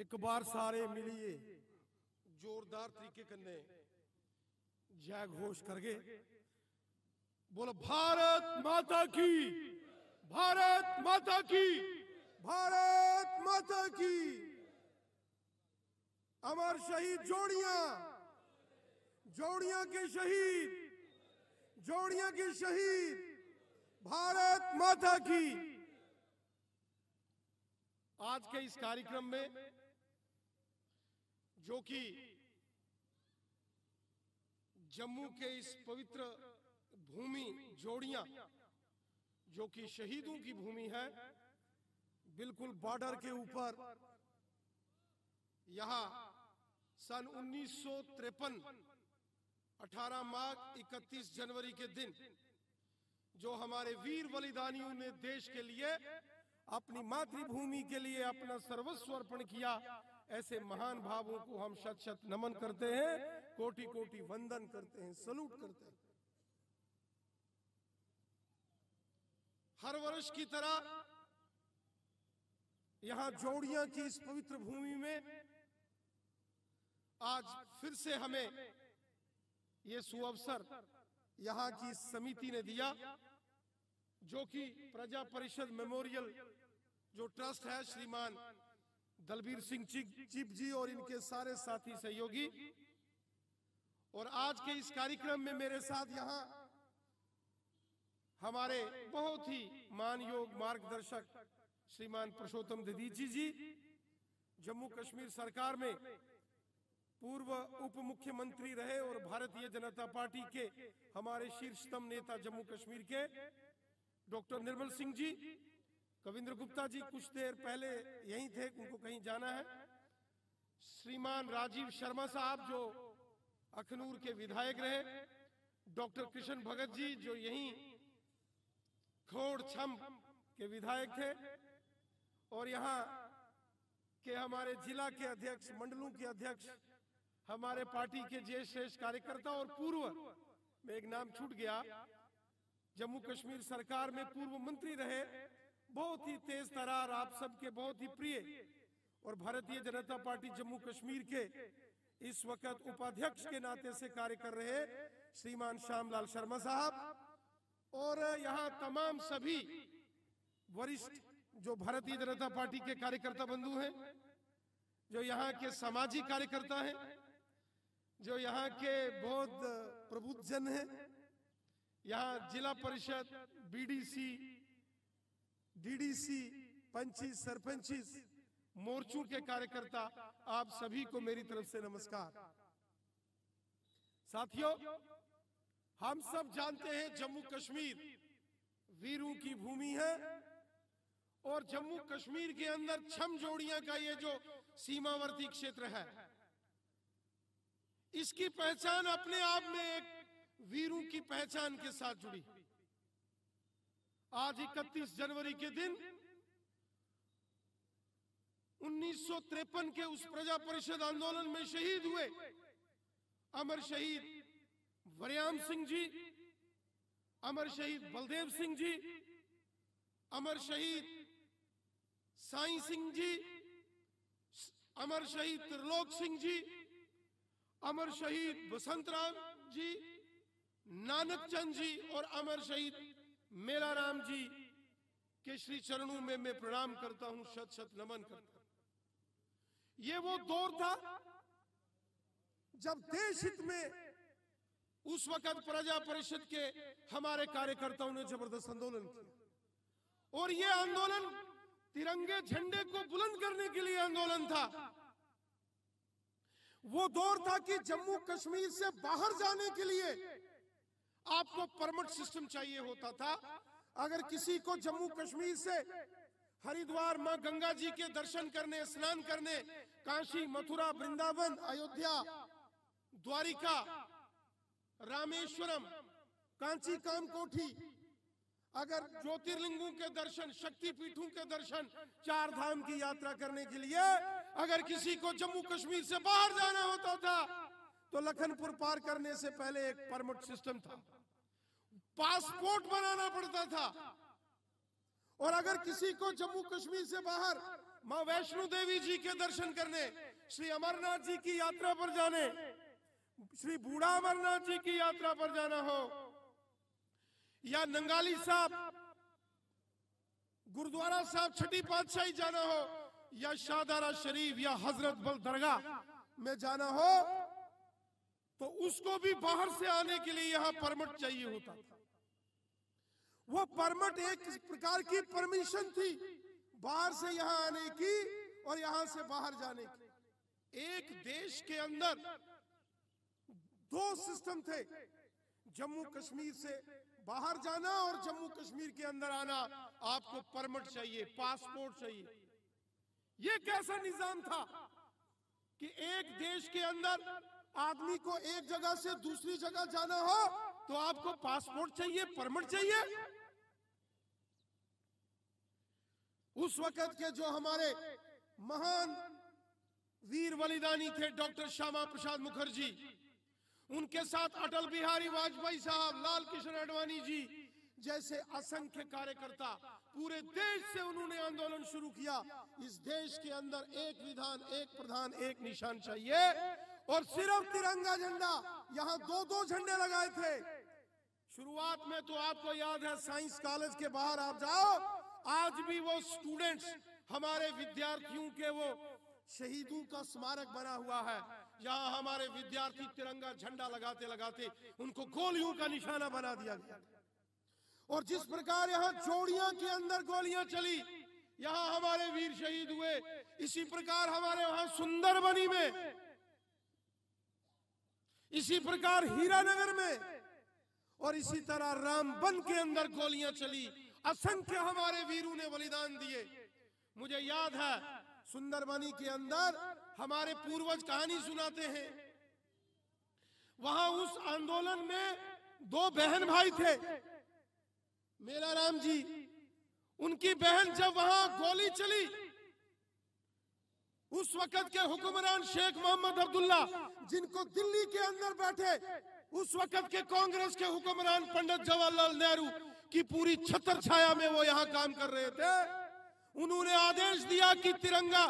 एक बार सारे मिलिए। जोरदार तरीके कन्ने जय घोष करके। बोलो भारत माता की भारत माता की भारत माता की अमर शहीद जोड़िया जोड़िया के शहीद जोड़िया के शहीद भारत माता की। आज के इस कार्यक्रम में जो कि जम्मू के इस पवित्र भूमि जोड़िया, जो कि शहीदों की भूमि है, बिल्कुल बॉर्डर के ऊपर, यहाँ सन 1953 18 मार्च 31 जनवरी के दिन, जो हमारे वीर बलिदानियों ने देश के लिए अपनी मातृभूमि के लिए अपना सर्वस्व अर्पण किया ऐसे महान भावों को हम शत शत नमन करते हैं कोटि कोटि वंदन करते हैं, सलूट करते हैं। हर वर्ष की तरह यहाँ जोड़ियाँ की इस पवित्र भूमि में आज फिर से हमें ये सुअवसर यहाँ की समिति ने दिया, जो कि प्रजा परिषद मेमोरियल, जो ट्रस्ट है श्रीमान दलबीर सिंह चीफ जी और इनके सारे साथी सहयोगी। और आज के इस कार्यक्रम में मेरे साथ यहाँ हमारे बहुत ही मान योग मार्गदर्शक श्रीमान पुरुषोत्तम ददीची जी जम्मू कश्मीर सरकार में पूर्व उप मुख्यमंत्री रहे और भारतीय जनता पार्टी के हमारे शीर्षतम नेता जम्मू कश्मीर के डॉक्टर निर्मल सिंह जी। कविंद्र गुप्ता जी, कुछ देर पहले यहीं थे, उनको कहीं जाना है। श्रीमान राजीव शर्मा साहब जो अखनूर के विधायक रहे, डॉक्टर कृष्ण भगत जी जो यहीं खोड़ छम के विधायक थे, और यहाँ के हमारे जिला के अध्यक्ष, मंडलों के अध्यक्ष, हमारे पार्टी के ज्येष्ठ श्रेष्ठ कार्यकर्ता और पूर्व में एक नाम छूट गया। जम्मू कश्मीर सरकार में पूर्व मंत्री रहे बहुत ही तेज तरार आप सबके बहुत ही प्रिय और भारतीय जनता पार्टी जम्मू कश्मीर के इस वक्त उपाध्यक्ष के नाते से कार्य कर रहे श्रीमान श्यामलाल शर्मा साहब और यहाँ तमाम सभी वरिष्ठ जो भारतीय जनता पार्टी के कार्यकर्ता बंधु हैं, जो यहाँ के सामाजिक कार्यकर्ता हैं, जो यहाँ के बहुत प्रबुद्ध जन हैं, यहाँ जिला परिषद, बीडीसी डीडीसी पंची सरपंची मोर्चों के कार्यकर्ता, आप सभी को मेरी तरफ़ से नमस्कार। साथियों, हम सब जानते हैं जम्मू कश्मीर वीरों की भूमि है और जम्मू कश्मीर के अंदर छम जोड़ियाँ का ये जो सीमावर्ती क्षेत्र है, इसकी पहचान अपने आप में एक वीरों की पहचान के साथ जुड़ी। आज 31 जनवरी के दिन उन्नीस के उस प्रजा परिषद आंदोलन में शहीद हुए अमर शहीद वरियाम सिंह जी, अमर शहीद बलदेव सिंह जी, अमर शहीद साई सिंह जी, अमर शहीद त्रिलोक सिंह जी, अमर शहीद बसंत राम जी, नानक चंद जी और अमर शहीद मेरा राम जी, के श्री चरणों में मैं प्रणाम करता हूँ, शत शत नमन करता हूँ। ये वो दौर था जब देश हित में उस वक्त प्रजा परिषद के हमारे कार्यकर्ताओं ने ज़बरदस्त आंदोलन किया। और ये आंदोलन तिरंगे झंडे को बुलंद करने के लिए आंदोलन था। वो दौर था कि जम्मू कश्मीर से बाहर जाने के लिए आपको परमिट सिस्टम चाहिए होता था। अगर किसी को जम्मू कश्मीर से हरिद्वार माँ गंगा जी के दर्शन करने, स्नान करने, काशी, मथुरा, वृंदावन, अयोध्या, द्वारिका, रामेश्वरम, कांची काम कोठी अगर ज्योतिर्लिंगों के दर्शन शक्ति पीठों के दर्शन, चार धाम की यात्रा करने के लिए अगर किसी को जम्मू कश्मीर से बाहर जाना होता था तो लखनपुर पार करने से पहले एक परमिट सिस्टम था। पासपोर्ट बनाना पड़ता था। और अगर किसी को जम्मू कश्मीर से बाहर माँ वैष्णो देवी जी के दर्शन करने, श्री अमरनाथ जी की यात्रा पर जाने, श्री बूढ़ा अमरनाथ जी की यात्रा पर जाना हो, या नंगाली साहब, गुरुद्वारा साहब छठी पातशाही जाना हो, या शाहदारा शरीफ या हज़रत बल दरगाह में जाना हो तो उसको भी बाहर से आने के लिए यहाँ परमिट चाहिए होता था। वो परमिट एक प्रकार की परमिशन थी बाहर से यहाँ आने की और यहाँ से बाहर जाने की। एक देश के अंदर दो सिस्टम थे, जम्मू कश्मीर से बाहर जाना और जम्मू कश्मीर के अंदर आना। आपको परमिट चाहिए, पासपोर्ट चाहिए। ये कैसा निज़ाम था कि एक देश के अंदर आदमी को एक जगह से दूसरी जगह जाना हो तो आपको पासपोर्ट चाहिए, परमिट चाहिए? उस वक्त के जो हमारे महान वीर बलिदानी थे, डॉक्टर श्यामा प्रसाद मुखर्जी, उनके साथ अटल बिहारी वाजपेयी साहब, लाल किशन आडवाणी जी जैसे असंख्य कार्यकर्ता पूरे देश से उन्होंने आंदोलन शुरू किया। इस देश के अंदर एक विधान, एक प्रधान, एक निशान चाहिए और सिर्फ़ तिरंगा झंडा, यहाँ दो दो झंडे लगाए थे। शुरुआत में तो आपको याद है, साइंस कॉलेज के बाहर आप जाओ आज भी वो स्टूडेंट्स हमारे विद्यार्थियों के वो शहीदों का स्मारक बना हुआ है। यहाँ हमारे विद्यार्थी तिरंगा झंडा लगाते लगाते उनको गोलियों का निशाना बना दिया गया। और जिस प्रकार यहाँ जोड़िया के अंदर गोलियाँ चली, यहाँ हमारे वीर शहीद हुए, इसी प्रकार हमारे वहाँ सुंदरबनी में, इसी प्रकार हीरानगर में, और इसी तरह रामबन के अंदर गोलियाँ चली। असंख्य हमारे वीरों ने बलिदान दिए। मुझे याद है, सुंदरबनी के अंदर हमारे पूर्वज कहानी सुनाते हैं। वहाँ उस आंदोलन में दो बहन भाई थे। मेरा राम जी, उनकी बहन जब वहाँ गोली चली, उस वक्त के हुक्मरान शेख मोहम्मद अब्दुल्ला, जिनको दिल्ली के अंदर बैठे, उस वक्त के कांग्रेस के हुक्मरान पंडित जवाहरलाल नेहरू की पूरी छतर छाया में वो यहाँ काम कर रहे थे। उन्होंने आदेश दिया कि तिरंगा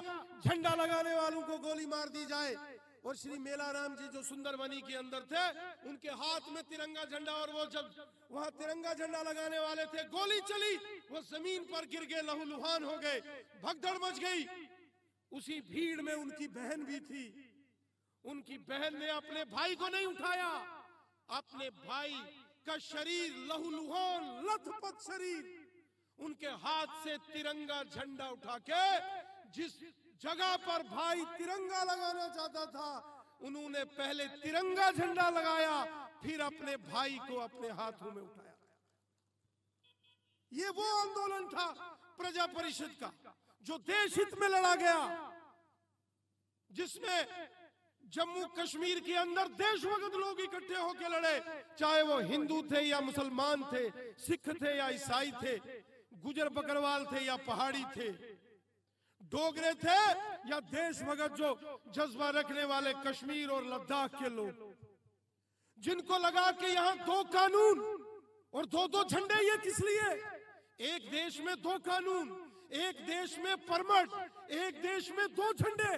झंडा लगाने वालों को गोली मार दी जाए। और श्री मेला राम जी जो सुंदरबनी के अंदर थे, उनके हाथ में तिरंगा झंडा और वो जब वहाँ तिरंगा झंडा लगाने वाले थे, गोली चली, वो ज़मीन पर गिर गए, लहूलुहान हो गए, भगदड़ मच गई। उसी भीड़ में उनकी बहन भी थी। उनकी बहन ने अपने भाई को नहीं उठाया। अपने भाई का शरीर लहूलुहान, लथपथ शरीर। उनके हाथ से तिरंगा झंडा उठा के जिस जगह पर भाई तिरंगा लगाना चाहता था, उन्होंने पहले तिरंगा झंडा लगाया, फिर अपने भाई को अपने हाथों में उठाया। ये वो आंदोलन था प्रजा परिषद का, जो देश हित में लड़ा गया, जिसमें जम्मू कश्मीर के अंदर देशभगत लोग इकट्ठे होकर लड़े, चाहे वो हिंदू थे या मुसलमान थे, सिख थे या ईसाई थे, गुजर बकरवाल थे या पहाड़ी थे। डोगरे थे या देशभगत जो जज्बा रखने वाले कश्मीर और लद्दाख के लोग। जिनको लगा कि यहाँ दो कानून और दो दो झंडे, ये किस लिए? एक देश में दो कानून, एक देश में परमट, एक देश में दो झंडे।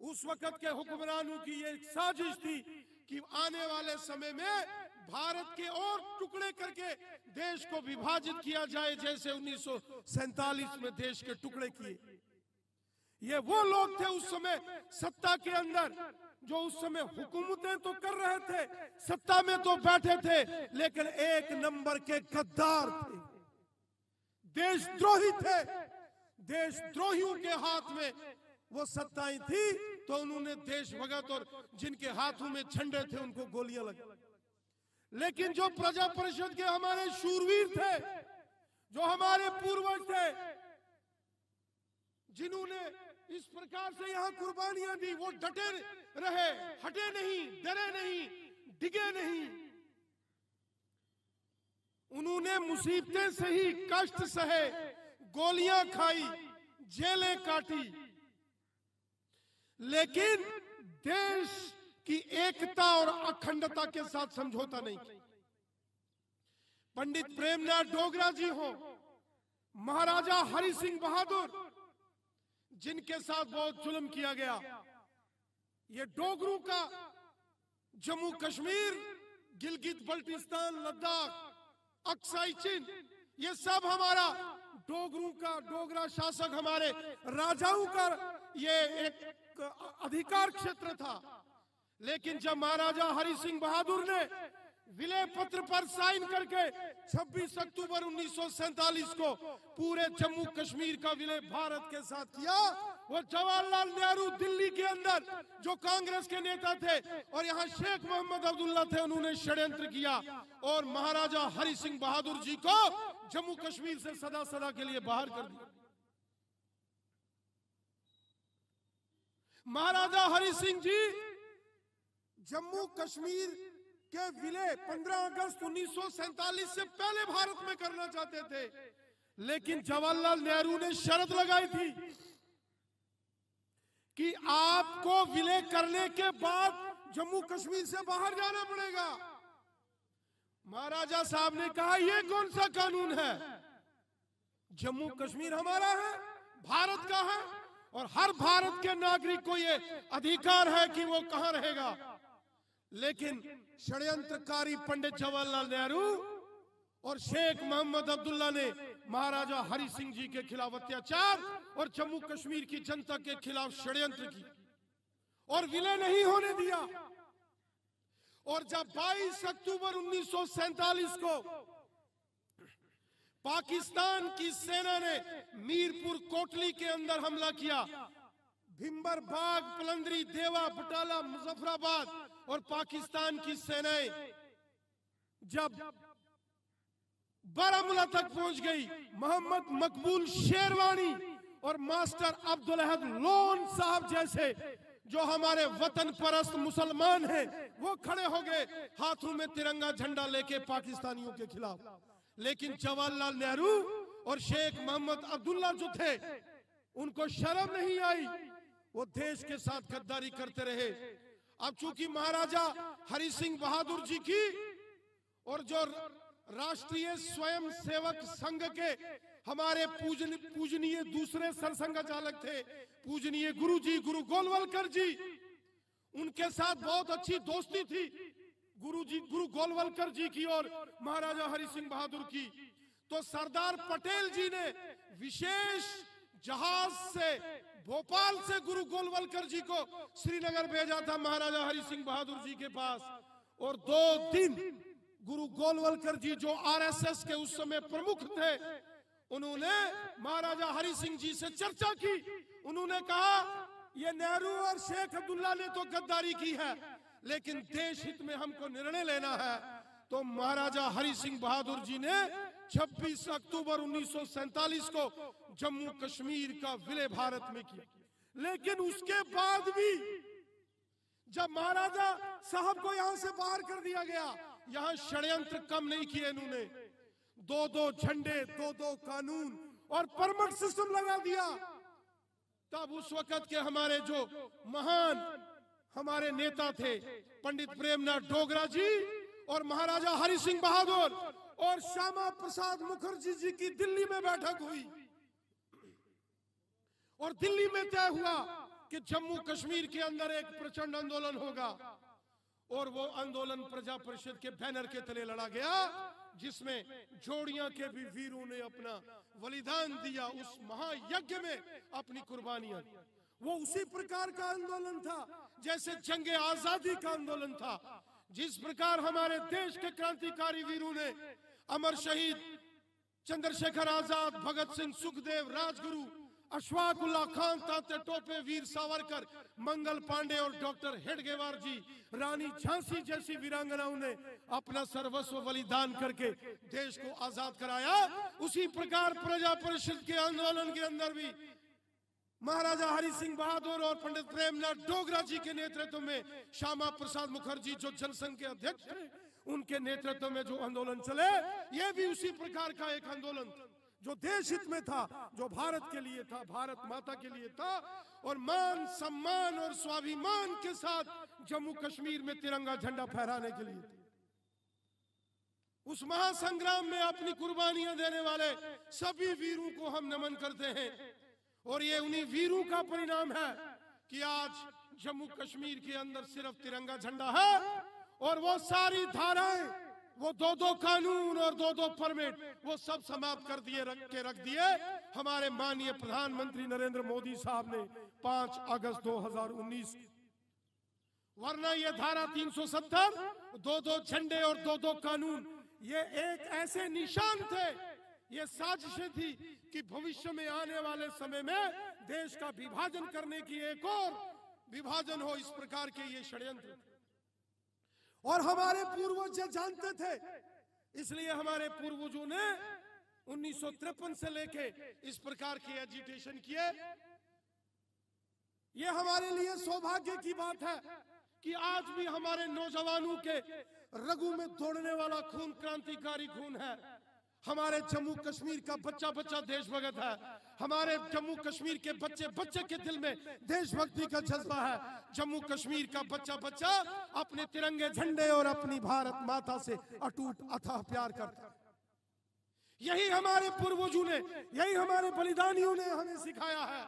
उस वक्त के हुक्मरानों की ये साजिश थी कि आने वाले समय में भारत के और टुकड़े करके देश को विभाजित किया जाए, जैसे उन्नीस में देश के टुकड़े किए। ये वो लोग थे उस समय सत्ता के अंदर, जो उस समय हुकूमतें तो कर रहे थे, सत्ता में तो बैठे थे, लेकिन एक नंबर के गद्दार थे। देशद्रोही थे। देशद्रोहियों के हाथ में वो सत्ताएँ थी। तो उन्होंने देशभगत और जिनके हाथों में झंडे थे, उनको गोलियाँ लगी। लेकिन जो प्रजा परिषद के हमारे शूरवीर थे, जो हमारे पूर्वज थे, जिन्होंने इस प्रकार से यहाँ कुर्बानियाँ दी, वो डटे रहे, हटे नहीं, डरे नहीं, डिगे नहीं। उन्होंने मुसीबतें सही कष्ट सहे, गोलियाँ खाई, जेलें काटी। लेकिन देश की एकता और अखंडता के साथ समझौता नहीं पंडित प्रेमनाथ डोगरा जी हो, महाराजा हरि सिंह बहादुर, जिनके साथ बहुत जुल्म किया गया, ये डोगरू का जम्मू कश्मीर, गिलगित बल्टिस्तान, लद्दाख, अक्साई चीन ये सब हमारा डोगरू का, डोगरा शासक हमारे राजाओं का ये एक अधिकार क्षेत्र था। लेकिन जब महाराजा हरि सिंह बहादुर ने विलय पत्र पर साइन करके 26 अक्टूबर उन्नीस सौ सैंतालीस को पूरे जम्मू कश्मीर का विलय भारत के साथ किया, वो जवाहरलाल नेहरू दिल्ली के अंदर, जो कांग्रेस के नेता थे और यहाँ शेख मोहम्मद अब्दुल्ला थे, उन्होंने षड्यंत्र किया और महाराजा हरि सिंह बहादुर जी को जम्मू कश्मीर से सदा सदा के लिए बाहर कर दिया। महाराजा हरि सिंह जी, जम्मू कश्मीर के विलय 15 अगस्त उन्नीस से पहले भारत में करना चाहते थे। लेकिन जवाहरलाल नेहरू ने शर्त लगाई थी कि आपको विलय करने के बाद जम्मू कश्मीर से बाहर जाना पड़ेगा। महाराजा साहब ने कहा यह कौन सा कानून है? जम्मू कश्मीर हमारा है, भारत का है और हर भारत के नागरिक को यह अधिकार है कि वो कहाँ रहेगा। लेकिन षड्यंत्रकारी पंडित जवाहरलाल नेहरू और शेख मोहम्मद अब्दुल्ला ने महाराजा हरि सिंह जी के खिलाफ अत्याचार और जम्मू कश्मीर की जनता के खिलाफ षड्यंत्र की और विलय नहीं होने दिया। और जब 22 अक्टूबर उन्नीस को पाकिस्तान की सेना ने मीरपुर कोटली के अंदर हमला किया। भिम्बर बाग, पलंदरी, देवा, बटाला, मुजफ्फराबाद और पाकिस्तान की सेनाएँ जब बारामूला तक पहुँच गई, मोहम्मद मकबूल शेरवानी और मास्टर अब्दुल अहद लोन साहब जैसे जो हमारे वतन परस्त मुसलमान हैं, वो खड़े हो गए, हाथों में तिरंगा झंडा लेके पाकिस्तानियों के खिलाफ। लेकिन जवाहरलाल नेहरू और शेख मोहम्मद अब्दुल्ला जो थे, उनको शर्म नहीं आई। वो देश के साथ गद्दारी करते रहे। अब चूँकि महाराजा हरि सिंह बहादुर जी की और जो राष्ट्रीय स्वयं सेवक संघ के हमारे पूजन, पूजनीय दूसरे सरसंघ चालक थे, पूजनीय गुरु जी गुरु गोलवलकर जी, उनके साथ बहुत अच्छी दोस्ती थी। गुरु जी गुरु गोलवलकर जी की और महाराजा हरि सिंह बहादुर की। तो सरदार पटेल जी ने विशेष जहाज़ से, भोपाल से गुरु गोलवलकर जी को श्रीनगर भेजा था महाराजा हरि सिंह बहादुर जी के पास। और दो दिन गुरु गोलवलकर जी जो आरएसएस के उस समय प्रमुख थे, उन्होंने महाराजा हरि सिंह जी से चर्चा की। उन्होंने कहा, ये नेहरू और शेख अब्दुल्ला ने तो गद्दारी की है। लेकिन देश हित में हमको निर्णय लेना है। तो महाराजा हरि सिंह बहादुर जी ने 26 अक्टूबर उन्नीस सौ सैंतालीस को जम्मू कश्मीर का विलय भारत में किया। लेकिन उसके बाद भी जब महाराजा साहब को यहाँ से बाहर कर दिया गया, यहाँ षड्यंत्र कम नहीं किए इन्होंने। दो दो झंडे दो दो कानून और परमट सिस्टम लगा दिया। तब उस वक्त के हमारे जो महान हमारे नेता थे पंडित प्रेमनाथ डोगरा जी और महाराजा हरि सिंह बहादुर और श्यामा प्रसाद मुखर्जी जी की दिल्ली में बैठक हुई। और दिल्ली में तय हुआ कि जम्मू कश्मीर के अंदर एक प्रचंड आंदोलन होगा और वो आंदोलन प्रजा परिषद के बैनर के तले लड़ा गया, जिसमें जोड़िया के भी वीरों ने अपना बलिदान दिया उस महायज्ञ में अपनी कुर्बानियाँ। वो उसी प्रकार का आंदोलन था जैसे जंग आज़ादी का आंदोलन था। जिस प्रकार हमारे देश के क्रांतिकारी वीरों ने अमर शहीद चंद्रशेखर आज़ाद, भगत सिंह सुखदेव, राजगुरु, अशफाकुल्ला खान, ताते टोपे, वीर सावरकर, मंगल पांडे और डॉक्टर हेडगेवार जी, रानी झांसी जैसी वीरांगनाओं ने अपना सर्वस्व बलिदान करके देश को आज़ाद कराया। उसी प्रकार प्रजा परिषद के आंदोलन के अंदर भी महाराजा हरि सिंह बहादुर और पंडित प्रेमनाथ डोगरा जी के नेतृत्व में श्यामा प्रसाद मुखर्जी जो जनसंघ के अध्यक्ष थे उनके नेतृत्व में जो आंदोलन चले, ये भी उसी प्रकार का एक आंदोलन जो देश हित में था, जो भारत के लिए था, भारत माता के लिए था, और मान सम्मान और स्वाभिमान के साथ जम्मू कश्मीर में तिरंगा झंडा फहराने के लिए उस महासंग्राम में अपनी कुर्बानियाँ देने वाले सभी वीरों को हम नमन करते हैं। और ये उन्हीं वीरों का परिणाम है कि आज जम्मू कश्मीर के अंदर सिर्फ़ तिरंगा झंडा है और वो सारी धाराएँ, वो दो दो कानून और दो दो परमिट, वो सब समाप्त कर दिए, रख के रख दिए। हमारे माननीय प्रधानमंत्री नरेंद्र मोदी साहब ने 5 अगस्त 2019 वरना ये धारा 370 दो दो झंडे और दो दो कानून, ये एक ऐसे निशान थे, ये साजिशें थी कि भविष्य में आने वाले समय में देश का विभाजन करने की एक और विभाजन हो इस प्रकार के ये षड्यंत्र। और हमारे पूर्वज ये जानते थे, इसलिए हमारे पूर्वजों ने उन्नीस सौ तिरपन से लेके इस प्रकार के एजिटेशन किए। ये हमारे लिए सौभाग्य की बात है कि आज भी हमारे नौजवानों के रगू में दौड़ने वाला खून क्रांतिकारी खून है। हमारे जम्मू कश्मीर का बच्चा बच्चा देशभगत है। हमारे जम्मू कश्मीर के बच्चे बच्चे के दिल में देशभक्ति का जज्बा है। जम्मू कश्मीर का बच्चा बच्चा अपने तिरंगे झंडे और अपनी भारत माता से अटूट अथाह प्यार करता है। यही हमारे पूर्वजों ने, यही हमारे बलिदानियों ने हमें सिखाया है।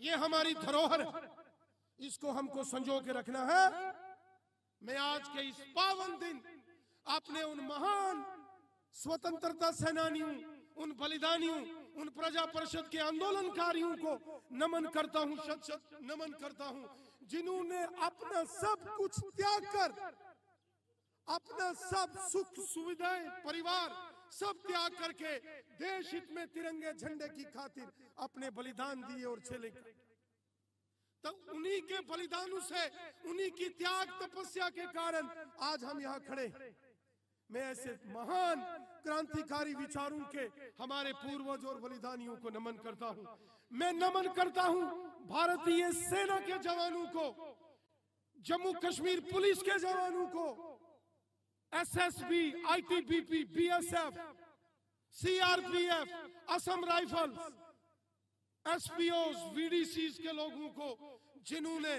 ये हमारी धरोहर है। इसको हमको संजो के रखना है। मैं आज के इस पावन दिन अपने उन महान स्वतंत्रता सेनानियों, उन बलिदानियों, उन प्रजा परिषद के आंदोलनकारियों को नमन करता हूँ, शत शत नमन करता हूँ, जिन्होंने अपना सब कुछ त्याग कर, अपना सब सुख सुविधाएँ, परिवार सब त्याग करके देश हित में तिरंगे झंडे की खातिर अपने बलिदान दिए और चले गए तो उन्हीं के बलिदानों से, उन्हीं की त्याग तपस्या के कारण आज हम यहाँ खड़े हैं। मैं ऐसे महान क्रांतिकारी विचारों के हमारे पूर्वज और बलिदानियों को नमन करता हूँ। मैं नमन करता हूँ भारतीय सेना के जवानों को जम्मू कश्मीर पुलिस के जवानों को SSB, ITBP, BSF, CRPF, Assam rifles, SPO VDCs के लोगों को जिन्होंने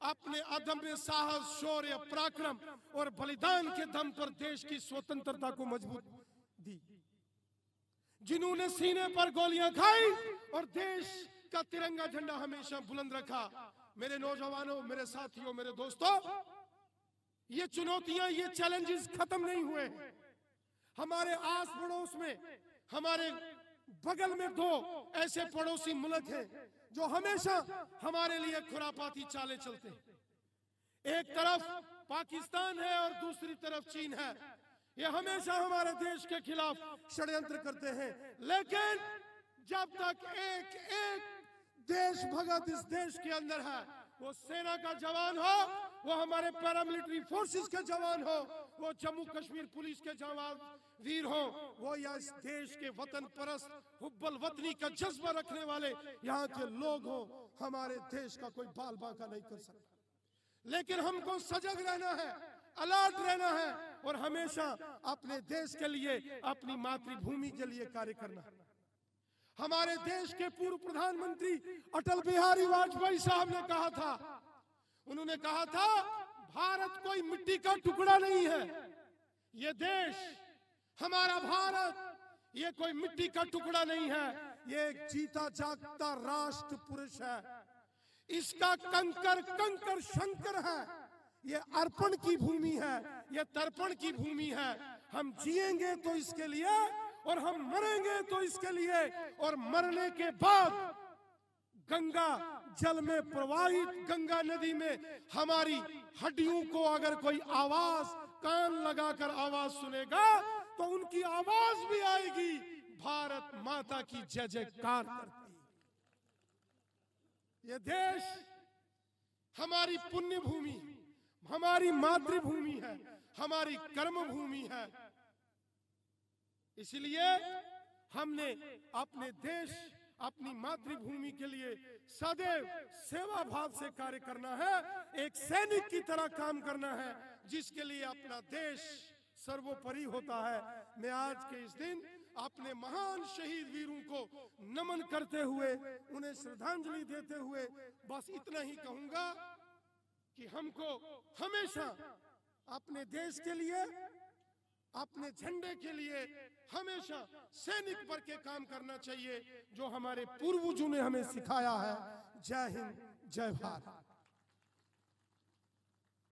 अपने अदम्य साहस, शौर्य, पराक्रम और बलिदान के दम पर देश की स्वतंत्रता को मज़बूत दी। जिन्होंने सीने पर गोलियाँ खाई और देश का तिरंगा झंडा हमेशा बुलंद रखा। मेरे नौजवानों, मेरे साथियों, मेरे दोस्तों, ये चुनौतियाँ, ये चैलेंजेस खत्म नहीं हुए। हमारे आस पड़ोस में, हमारे बगल में दो ऐसे पड़ोसी मुल्क हैं जो हमेशा हमारे लिए खुरापाती चाले चलते हैं। एक तरफ़ पाकिस्तान है और दूसरी तरफ़ चीन है। ये हमेशा हमारे देश के खिलाफ षड्यंत्र करते हैं। लेकिन जब तक एक एक देश भगत इस देश के अंदर है, वो सेना का जवान हो, वो हमारे पैरामिलिट्री फोर्सेस के जवान हो, वो जम्मू कश्मीर पुलिस के जवान वीर हो, वो या इस देश के वतन परस्त हुब्बल वतनी का जज्बा रखने वाले यहाँ के लोग हो, हमारे देश का कोई बाल बांका नहीं कर सकता। लेकिन हमको सजग रहना है, अलर्ट रहना है और हमेशा अपने देश के लिए, अपनी मातृभूमि के लिए कार्य करना है। हमारे देश के पूर्व प्रधानमंत्री अटल बिहारी वाजपेयी साहब ने कहा था, उन्होंने कहा था, भारत कोई मिट्टी का टुकड़ा नहीं है, ये देश हमारा भारत, ये कोई मिट्टी का टुकड़ा नहीं है, ये एक जीता जागता राष्ट्र पुरुष है। इसका कंकर कंकर शंकर है। ये अर्पण की भूमि है, ये तर्पण की भूमि है। हम जिएँगे तो इसके लिए और हम मरेंगे तो इसके लिए। और मरने के बाद गंगा जल में प्रवाहित, गंगा नदी में हमारी हड्डियों को अगर कोई आवाज़, कान लगाकर आवाज़ सुनेगा तो उनकी आवाज़ भी आएगी। भारत माता की जय जयकार करती ये देश हमारी पुण्य भूमि हमारी मातृभूमि है, हमारी कर्म भूमि है। इसलिए हमने अपने देश, अपनी मातृभूमि के लिए सदैव सेवा भाव से कार्य करना है। एक सैनिक की तरह काम करना है, जिसके लिए अपना देश सर्वोपरि होता है। मैं आज के इस दिन अपने महान शहीद वीरों को नमन करते हुए, उन्हें श्रद्धांजलि देते हुए बस इतना ही कहूँगा कि हमको हमेशा अपने देश के लिए, अपने झंडे के लिए हमेशा सैनिक पर के काम करना चाहिए, जो हमारे पूर्वजों ने हमें सिखाया है। जय हिंद, जय भारत।